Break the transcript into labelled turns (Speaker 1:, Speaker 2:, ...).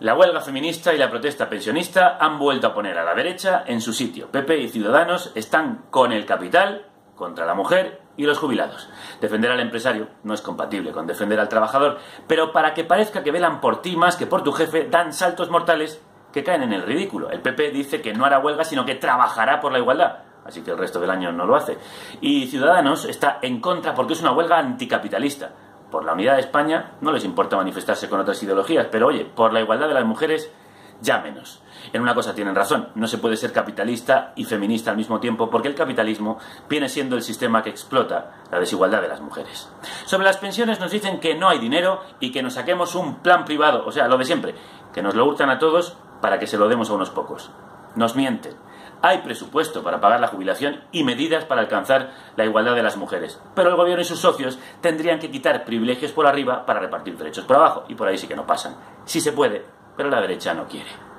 Speaker 1: La huelga feminista y la protesta pensionista han vuelto a poner a la derecha en su sitio. PP y Ciudadanos están con el capital contra la mujer y los jubilados. Defender al empresario no es compatible con defender al trabajador, pero para que parezca que velan por ti más que por tu jefe, dan saltos mortales que caen en el ridículo. El PP dice que no hará huelga, sino que trabajará por la igualdad así que el resto del año no lo hace. Y Ciudadanos está en contra porque es una huelga anticapitalista. Por la unidad de España no les importa manifestarse con otras ideologías, pero oye, por la igualdad de las mujeres ya menos. En una cosa tienen razón, no se puede ser capitalista y feminista al mismo tiempo porque el capitalismo viene siendo el sistema que explota la desigualdad de las mujeres. Sobre las pensiones nos dicen que no hay dinero y que nos saquemos un plan privado, o sea, lo de siempre, que nos lo hurtan a todos para que se lo demos a unos pocos. Nos mienten. Hay presupuesto para pagar la jubilación y medidas para alcanzar la igualdad de las mujeres. Pero el gobierno y sus socios tendrían que quitar privilegios por arriba para repartir derechos por abajo. Y por ahí sí que no pasan. Sí se puede, pero la derecha no quiere.